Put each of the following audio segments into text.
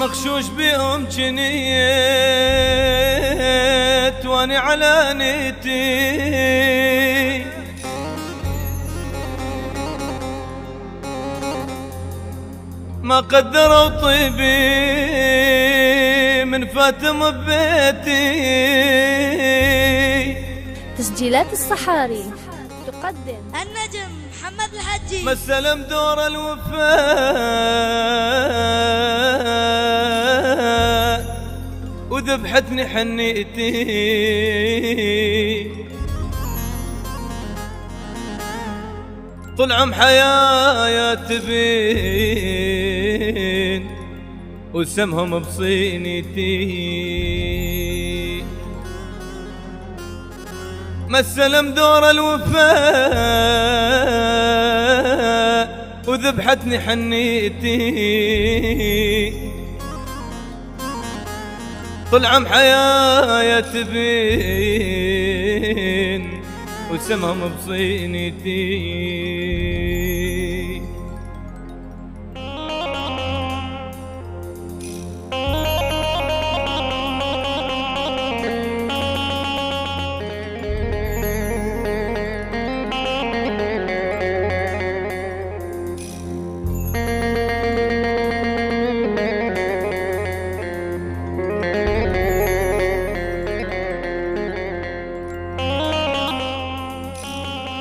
مغشوش بهم جنيت واني على نيتي. ما قدروا طيبي من فاتم ببيتي تسجيلات الصحاري تقدم. النجم محمد الحجي. ما استلم دور الوفاء. وذبحتني حنيتي طول عم حياة تبين وسمهم بصينيتي ما استلم دور الوفاء وذبحتني حنيتي طول عم حياة تبين وسمهم بصينيتي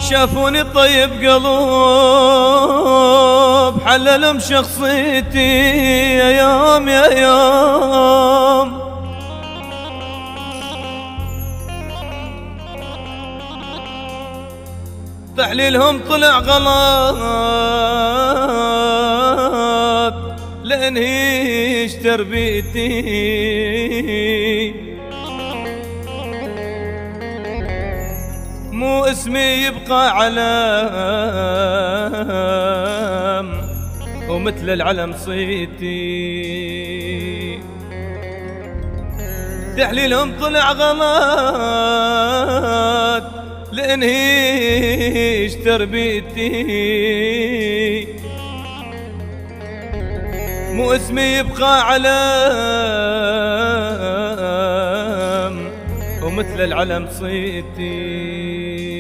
شافوني طيب قلوب حللهم شخصيتي يا يوم يا يوم. تحليلهم طلع غلط لانهيش تربيتي. مو اسمي يبقى علم ومثل العلم صيتي. تحليلهم طلع غلط لانهيش تربيتي. مو اسمي يبقى علم ومثل العلم صيتي.